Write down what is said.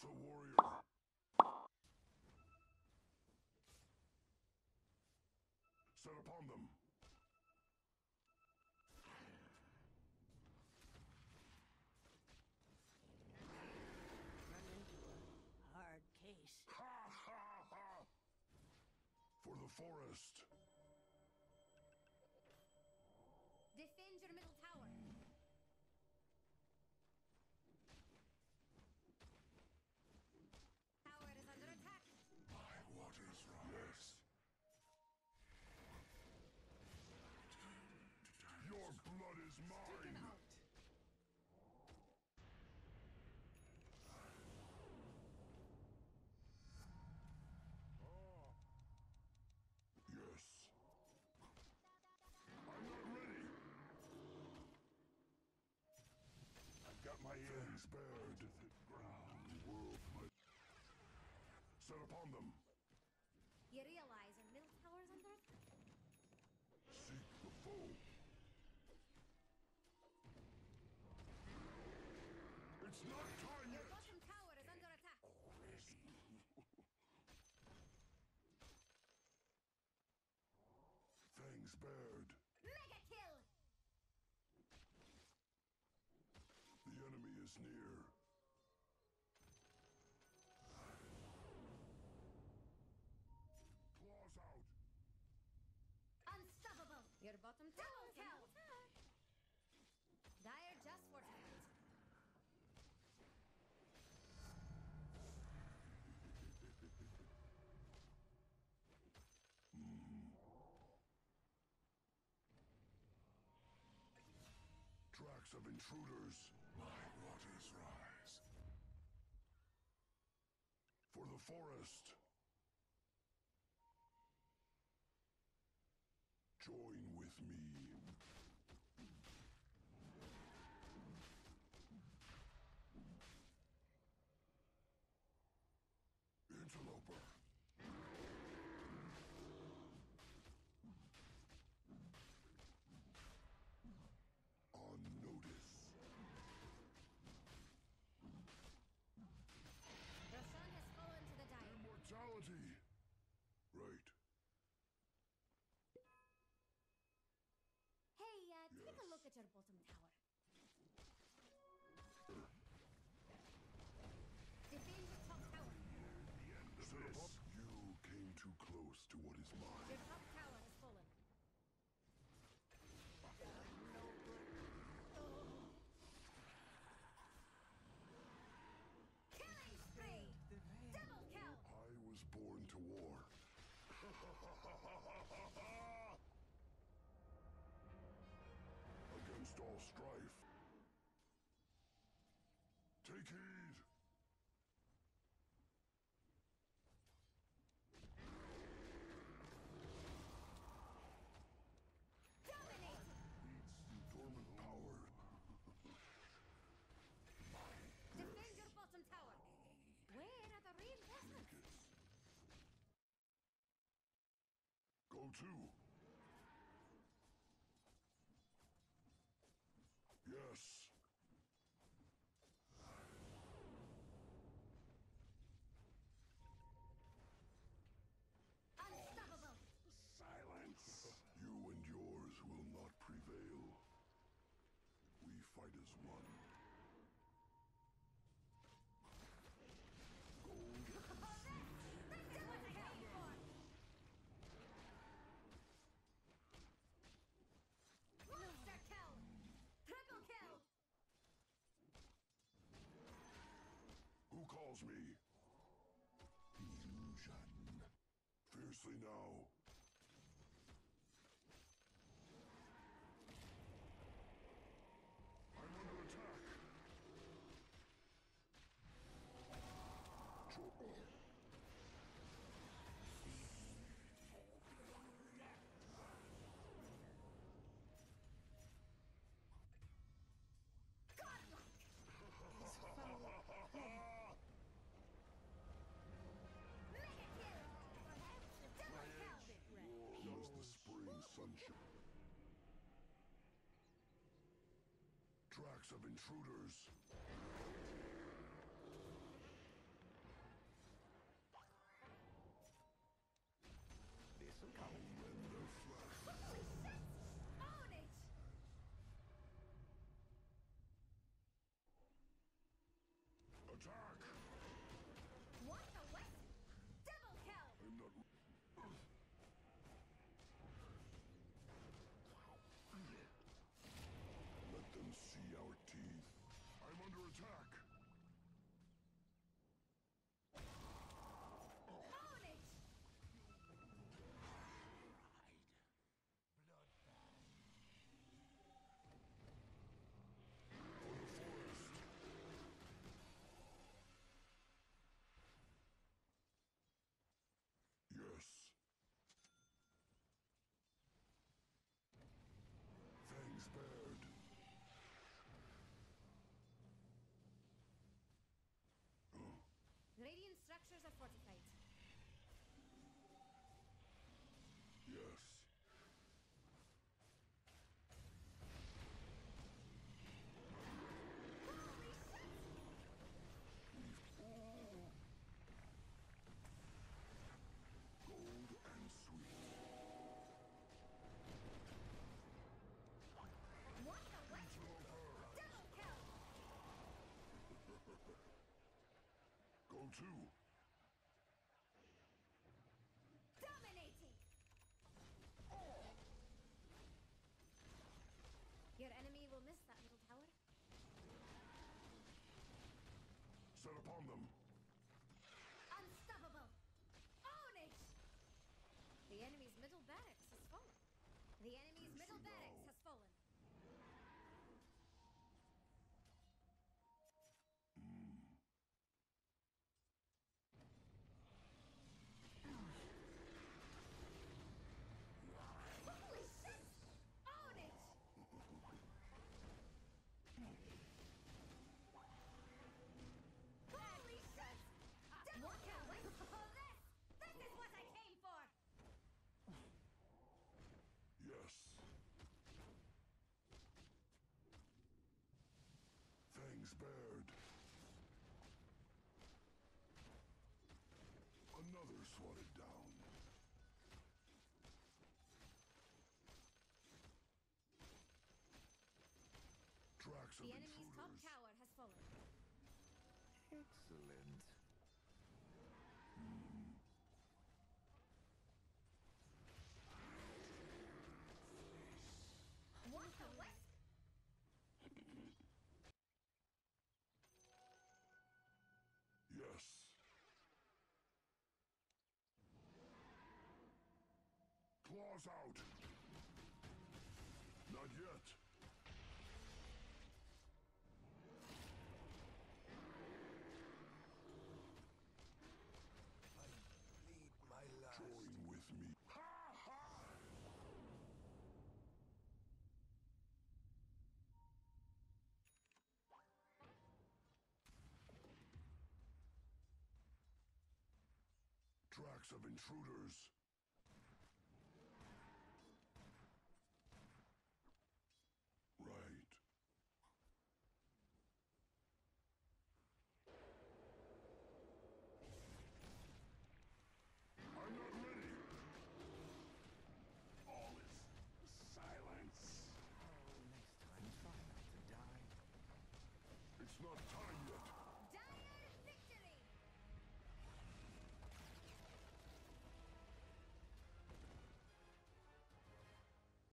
Yes, a warrior. Set upon them. Run into a hard case. Ha ha ha! For the forest. Is mine. Yes. I'm not ready. I've got my ends bared. The ground, the world. Set upon them. You realize your middle tower is under attack? Seek the foe. It's not time Your bottom tower is under attack. Fangs bared. Mega kill! The enemy is near. Claws out. Unstoppable! Your bottom tower is under attack. Dire just fortified. Tracks of intruders. My waters rise. For the forest. Join with me. Interloper. The reinforcements? Go to. Me? Illusion. Fiercely now. I'm under attack. Jo- Mega kill! Double kill! War was the spring sunshine. Tracks of intruders. Attack! To. Dominating! Your enemy will miss that little tower. Set upon them. Unstoppable! Own it! The enemy's middle barracks has fallen. The enemy's Pierce middle barracks Fangs bared. Another swatted down. Tracks of The enemy's top intruders. tower has fallen. Excellent. What the what? Yes. Claws out. Not yet. Lead my last. Join with me. Ha ha! Tracks of intruders.